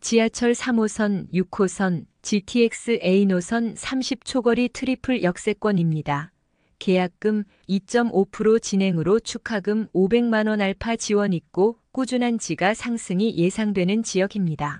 지하철 3호선, 6호선, GTX A 노선 30초 거리 트리플 역세권입니다. 계약금 2.5% 진행으로 축하금 500만원 알파 지원 있고 꾸준한 지가 상승이 예상되는 지역입니다.